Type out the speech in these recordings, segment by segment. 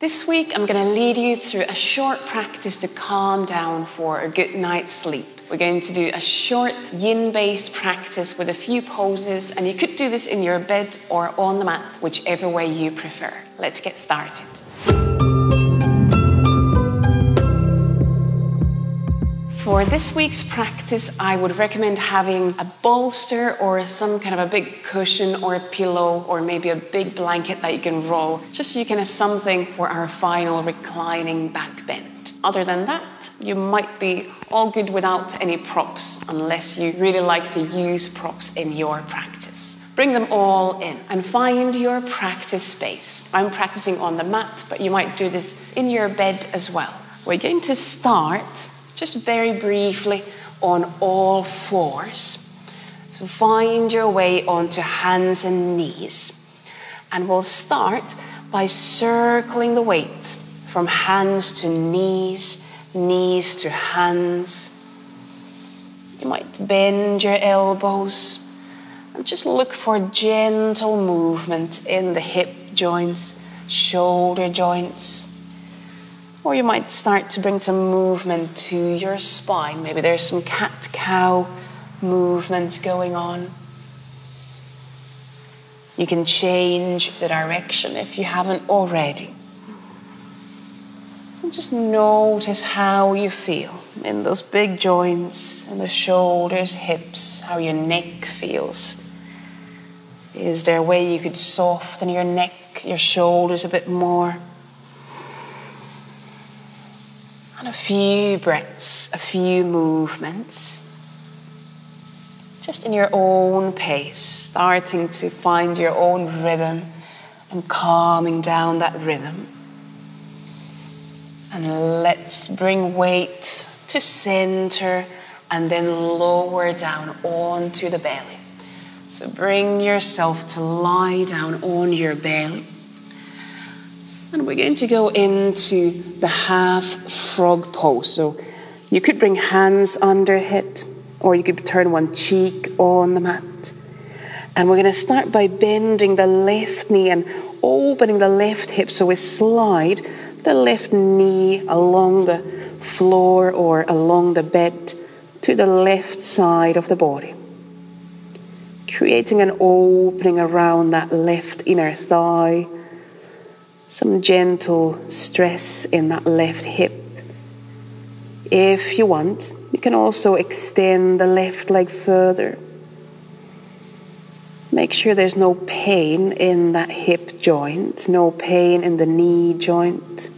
This week, I'm going to lead you through a short practice to calm down for a good night's sleep. We're going to do a short yin based practice with a few poses, and you could do this in your bed or on the mat, whichever way you prefer. Let's get started. For this week's practice, I would recommend having a bolster or some kind of a big cushion or a pillow or maybe a big blanket that you can roll, just so you can have something for our final reclining back bend. Other than that, you might be all good without any props, unless you really like to use props in your practice. Bring them all in and find your practice space. I'm practicing on the mat, but you might do this in your bed as well. We're going to start just very briefly on all fours. So find your way onto hands and knees. And we'll start by circling the weight from hands to knees, knees to hands. You might bend your elbows and just look for gentle movement in the hip joints, shoulder joints or you might start to bring some movement to your spine. Maybe there's some cat cow movements going on. You can change the direction if you haven't already. And just notice how you feel in those big joints in the shoulders, hips, how your neck feels. Is there a way you could soften your neck, your shoulders a bit more? And a few breaths, a few movements. Just in your own pace, starting to find your own rhythm and calming down that rhythm. And let's bring weight to center and then lower down onto the belly. So bring yourself to lie down on your belly. And we're going to go into the half frog pose. So you could bring hands under it, or you could turn one cheek on the mat. And we're going to start by bending the left knee and opening the left hip. So we slide the left knee along the floor or along the bed to the left side of the body. Creating an opening around that left inner thigh some gentle stress in that left hip. If you want, you can also extend the left leg further. Make sure there's no pain in that hip joint, no pain in the knee joint.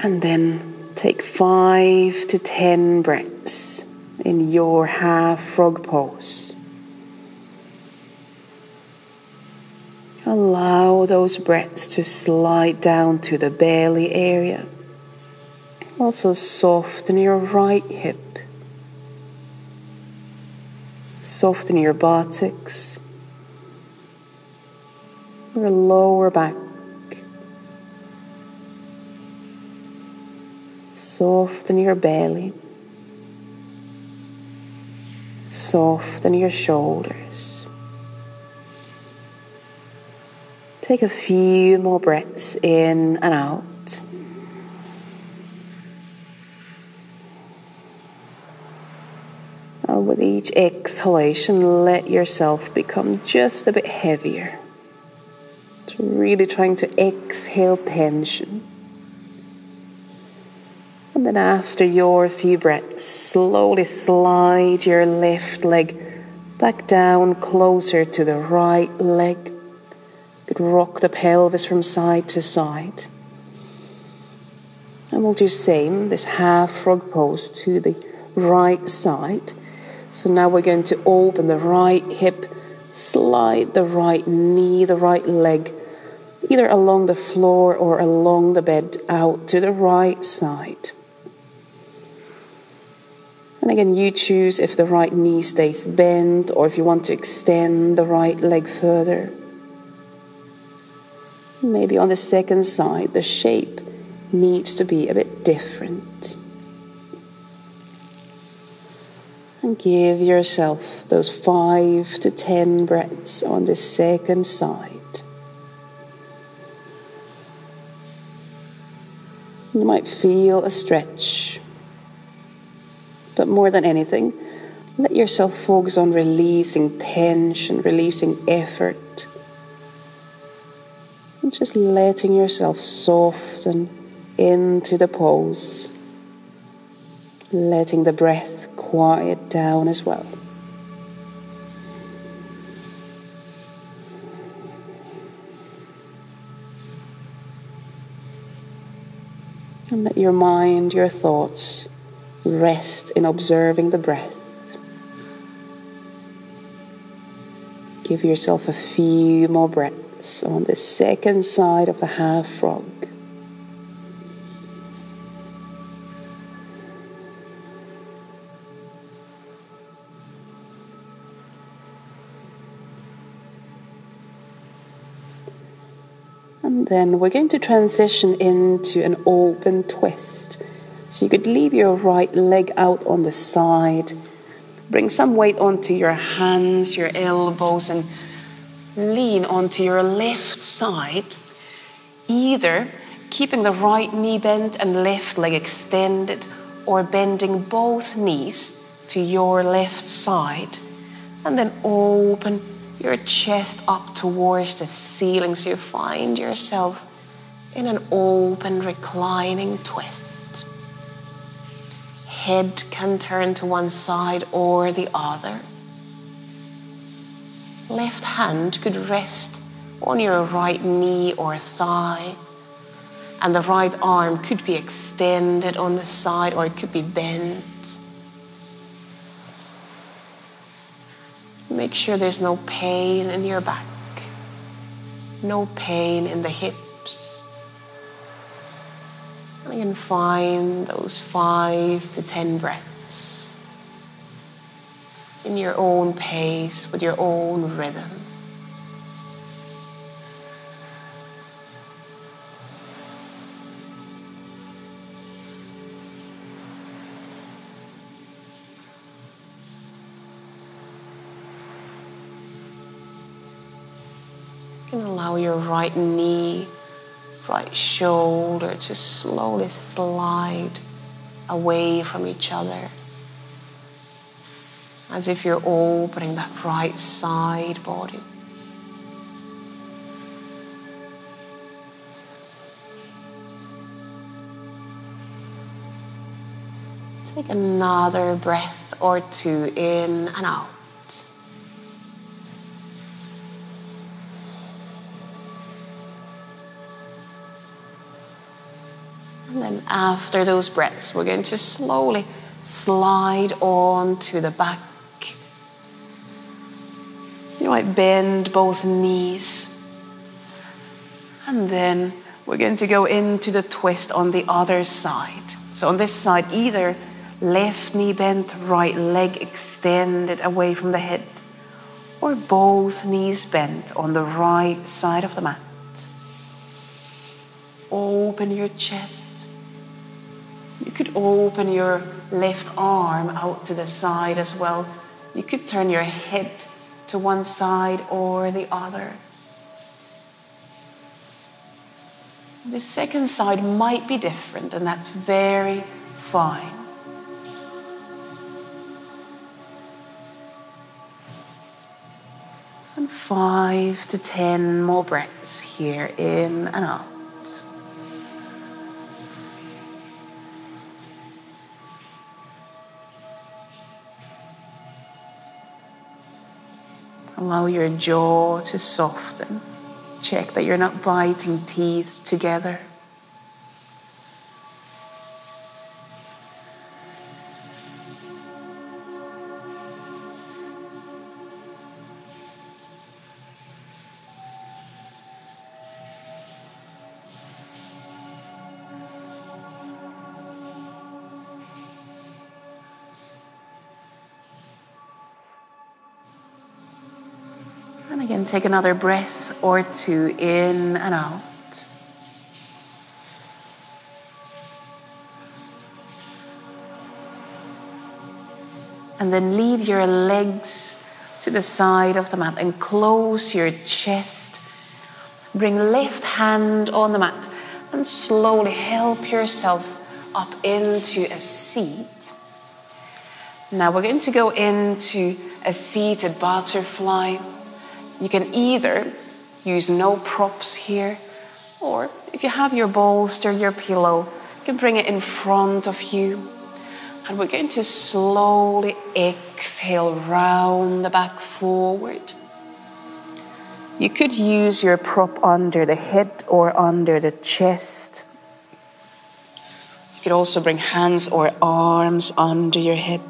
And then take five to ten breaths in your half frog pose. Allow those breaths to slide down to the belly area. Also, soften your right hip. Soften your buttocks, your lower back. Soften your belly. Soften your shoulders. Take a few more breaths in and out. And with each exhalation, let yourself become just a bit heavier. So really trying to exhale tension. And then, after your few breaths, slowly slide your left leg back down closer to the right leg could rock the pelvis from side to side. And we'll do the same, this half frog pose to the right side. So now we're going to open the right hip, slide the right knee, the right leg, either along the floor or along the bed out to the right side. And again, you choose if the right knee stays bent or if you want to extend the right leg further. Maybe on the second side, the shape needs to be a bit different. And give yourself those five to ten breaths on the second side. You might feel a stretch. But more than anything, let yourself focus on releasing tension, releasing effort, and just letting yourself soften into the pose. Letting the breath quiet down as well. And let your mind, your thoughts rest in observing the breath. Give yourself a few more breaths on the second side of the half frog. And then we're going to transition into an open twist. So you could leave your right leg out on the side, bring some weight onto your hands, your elbows, and lean onto your left side, either keeping the right knee bent and left leg extended, or bending both knees to your left side, and then open your chest up towards the ceiling so you find yourself in an open, reclining twist. Head can turn to one side or the other. Left hand could rest on your right knee or thigh, and the right arm could be extended on the side or it could be bent. Make sure there's no pain in your back, no pain in the hips. And you can find those five to ten breaths in your own pace, with your own rhythm. can allow your right knee, right shoulder to slowly slide away from each other. As if you're opening that right side body. Take another breath or two in and out. And then after those breaths, we're going to slowly slide on to the back. Might bend both knees. And then we're going to go into the twist on the other side. So on this side, either left knee bent, right leg extended away from the head, or both knees bent on the right side of the mat. Open your chest you could open your left arm out to the side as well. You could turn your head to one side or the other. The second side might be different, and that's very fine. And five to ten more breaths here in and out. Allow your jaw to soften. Check that you're not biting teeth together. And again, take another breath or two in and out. And then leave your legs to the side of the mat and close your chest. Bring left hand on the mat and slowly help yourself up into a seat. Now we're going to go into a seated butterfly. You can either use no props here, or if you have your bolster, your pillow, you can bring it in front of you. And we're going to slowly exhale round the back forward. You could use your prop under the head or under the chest. You could also bring hands or arms under your head.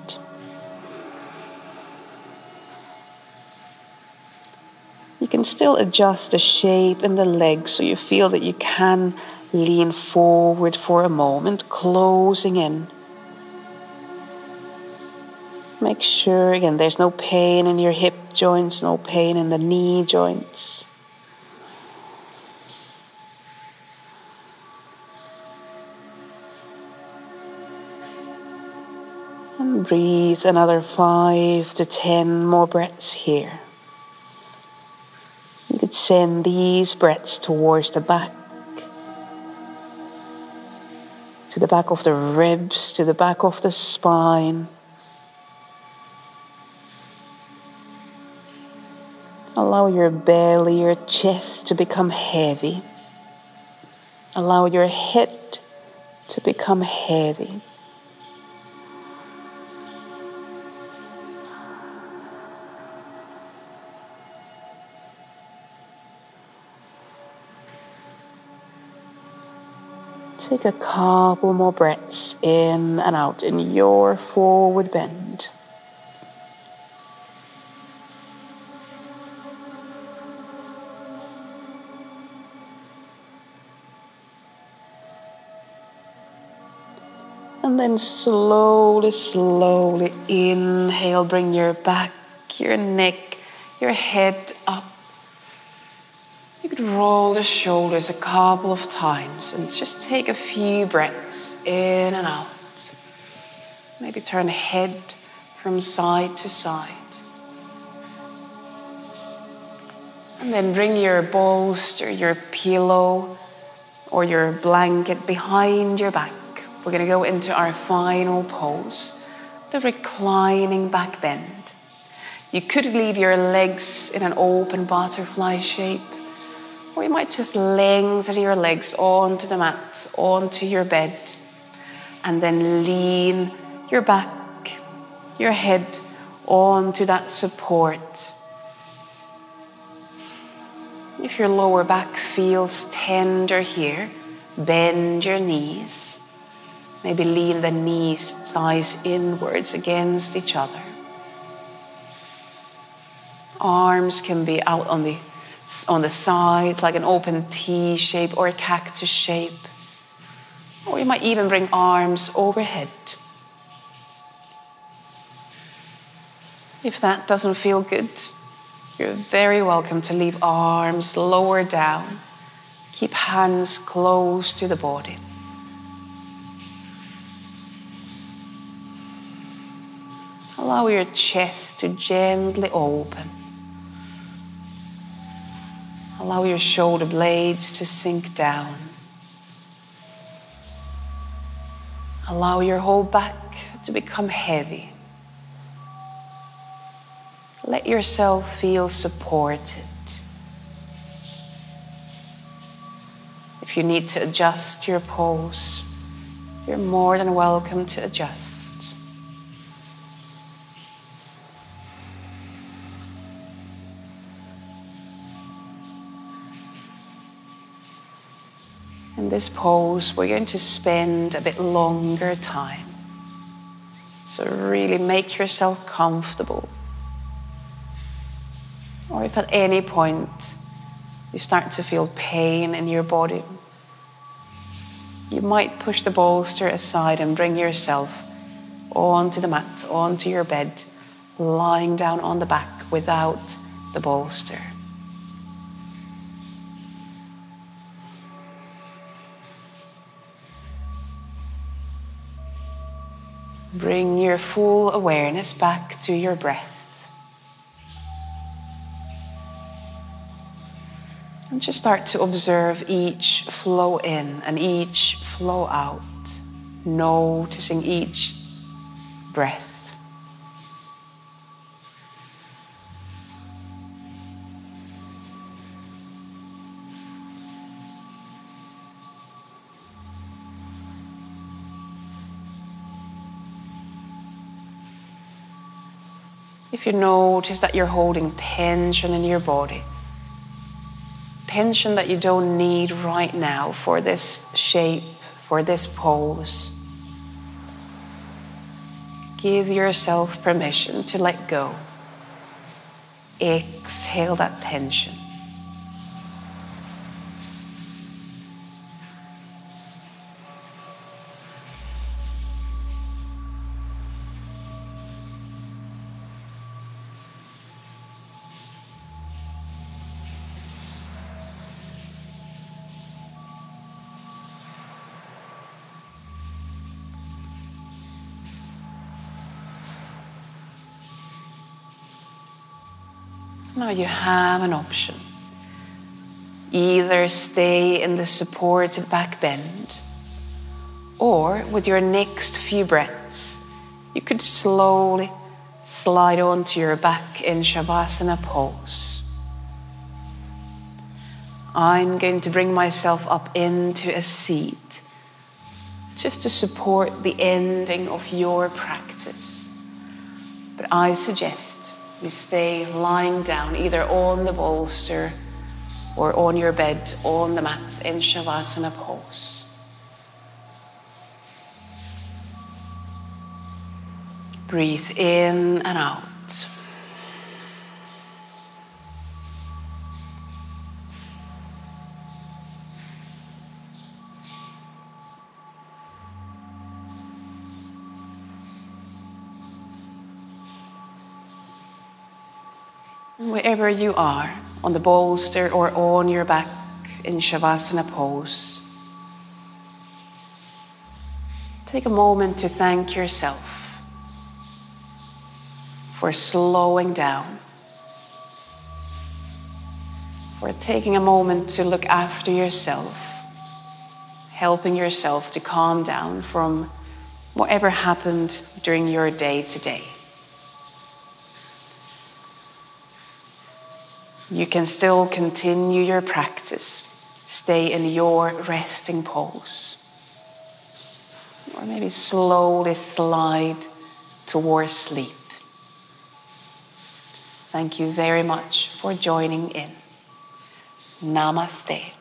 Still adjust the shape and the legs so you feel that you can lean forward for a moment, closing in. Make sure again there's no pain in your hip joints, no pain in the knee joints. And breathe another five to ten more breaths here. You could send these breaths towards the back, to the back of the ribs, to the back of the spine. Allow your belly, your chest to become heavy. Allow your head to become heavy. Take a couple more breaths in and out in your forward bend. And then slowly, slowly inhale, bring your back, your neck, your head up. You could roll the shoulders a couple of times and just take a few breaths in and out. Maybe turn the head from side to side. And then bring your bolster, your pillow, or your blanket behind your back. We're going to go into our final pose, the reclining back bend. You could leave your legs in an open butterfly shape, or you might just lengthen your legs onto the mat, onto your bed, and then lean your back, your head onto that support. If your lower back feels tender here, bend your knees. Maybe lean the knees, thighs inwards against each other. Arms can be out on the, on the sides like an open T shape or a cactus shape. Or you might even bring arms overhead. If that doesn't feel good, you're very welcome to leave arms lower down. Keep hands close to the body. Allow your chest to gently open. Allow your shoulder blades to sink down. Allow your whole back to become heavy. Let yourself feel supported. If you need to adjust your pose, you're more than welcome to adjust. In this pose, we're going to spend a bit longer time. So, really make yourself comfortable. Or if at any point you start to feel pain in your body, you might push the bolster aside and bring yourself onto the mat, onto your bed, lying down on the back without the bolster. Bring your full awareness back to your breath. And just start to observe each flow in and each flow out, noticing each breath. If you notice that you're holding tension in your body, tension that you don't need right now for this shape, for this pose, give yourself permission to let go. Exhale that tension. Now you have an option. Either stay in the supported back bend, or with your next few breaths, you could slowly slide onto your back in Shavasana pose. I'm going to bring myself up into a seat just to support the ending of your practice. But I suggest you stay lying down, either on the bolster or on your bed, on the mat in Shavasana pose. Breathe in and out. Wherever you are, on the bolster or on your back in Shavasana pose, take a moment to thank yourself for slowing down, for taking a moment to look after yourself, helping yourself to calm down from whatever happened during your day today. You can still continue your practice. Stay in your resting pose. Or maybe slowly slide towards sleep. Thank you very much for joining in. Namaste.